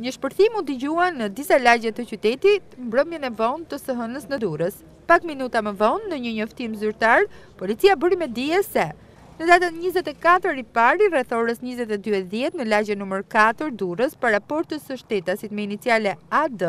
Një shpërthim u dëgjua në disa lagje të qytetit mbrëmjen e vonë të së hënës në Durrës. Pak minuta më vonë në një njoftim zyrtar, policia bëri me dije se Në datën 24 i pari, rreth orës 22.10 në lagjen numër 4 Durrës, para portës së shtetasit me iniciale AD,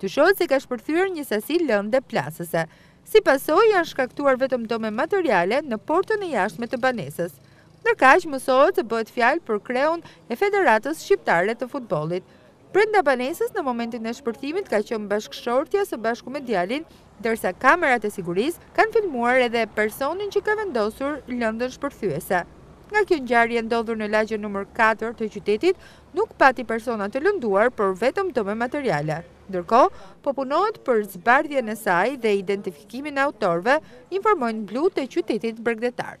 dyshohet se ka shpërthyer një sasi lënde plasëse. Si pasojë, janë shkaktuar vetëm dëme materiale në portën e jashtme të banesës. Ndërkaq, mësohet se bëhet fjalë për kreun e Federatës Shqiptare të Futbollit. Brenda banesës në momentin e shpërthimit ka qenë bashkëshortja së bashku me djalin, ndërsa kamerat e sigurisë kanë filmuar edhe personin që ka vendosur lëndën shpërthyese. Nga kjo ngjarje e ndodhur në lagjen numër katër të qytetit, nuk pati persona të lënduar, por vetëm dëme materiale. Ndërkohë, po punohet për zbardhjen e saj dhe identifikimin e autorëve, informojnë blutë e qytetit bregdetar.